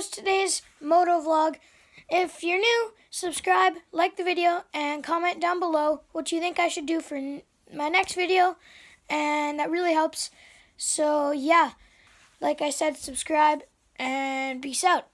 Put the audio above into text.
was today's moto vlog. If you're new, subscribe, like the video, and comment down below what you think I should do for my next video, and that really helps. So, yeah, like I said, subscribe, and peace out.